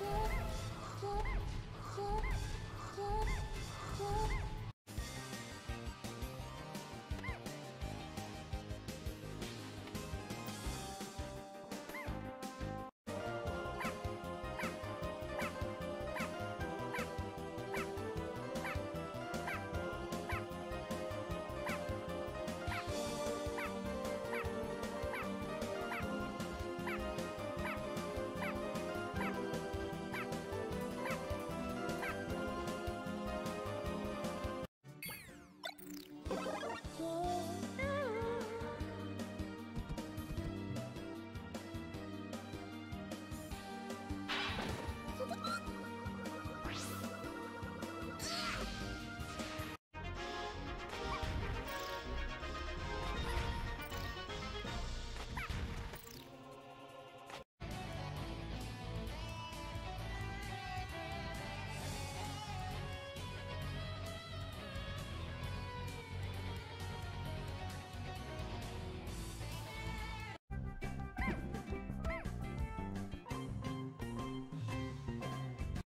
Yeah.